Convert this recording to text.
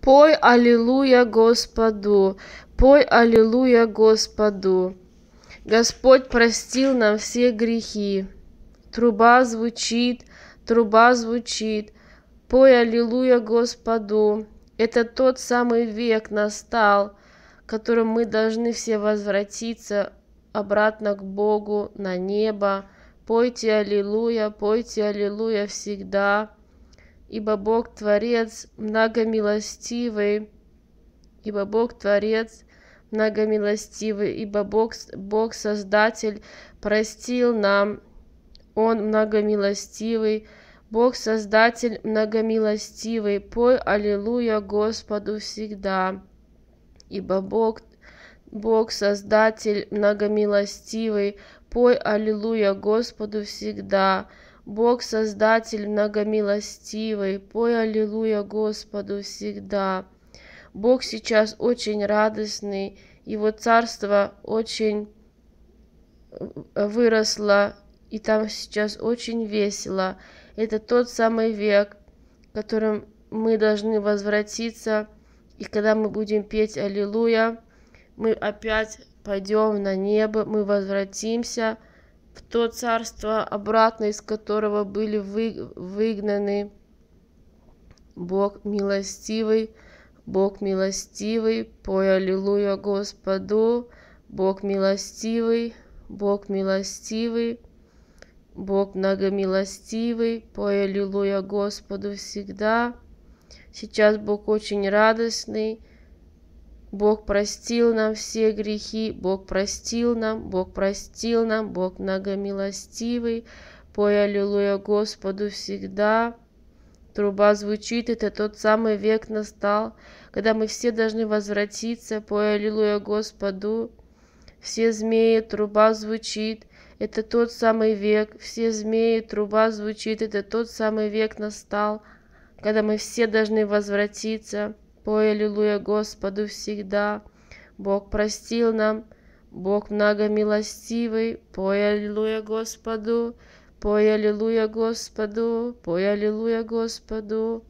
Пой Аллилуйя Господу, пой Аллилуйя Господу. Господь простил нам все грехи. Труба звучит, труба звучит. Пой Аллилуйя Господу. Это тот самый век настал, в котором мы должны все возвратиться обратно к Богу на небо. Пойте Аллилуйя, пойте Аллилуйя всегда ибо Бог Творец многомилостивый, ибо Бог Творец многомилостивый, ибо Бог, Бог Создатель простил нам, Он многомилостивый, Бог Создатель многомилостивый, пой Аллилуйя Господу всегда, ибо Бог Бог Создатель многомилостивый, пой Аллилуйя Господу всегда, Бог Создатель многомилостивый, пой Аллилуйя Господу всегда. Бог сейчас очень радостный, Его царство очень выросло, и там сейчас очень весело. Это тот самый век, в котором мы должны возвратиться, и когда мы будем петь Аллилуйя, мы опять пойдем на небо, мы возвратимся, в то царство, обратно из которого были вы, выгнаны. Бог милостивый, Бог милостивый, пой Аллилуйя Господу, Бог милостивый, Бог милостивый, Бог многомилостивый, пой Аллилуйя Господу всегда. Сейчас Бог очень радостный, Бог простил нам все грехи, Бог простил нам, Бог простил нам, Бог многомилостивый. Пой Аллилуйя Господу всегда. Труба звучит, это тот самый век настал, когда мы все должны возвратиться. Пой Аллилуйя Господу. Все змеи, труба звучит, это тот самый век. Все змеи, труба звучит, это тот самый век настал, когда мы все должны возвратиться. Пой Аллилуйя Господу всегда. Бог простил нам, Бог многомилостивый. Пой Аллилуйя Господу, пой Аллилуйя Господу, пой Аллилуйя Господу.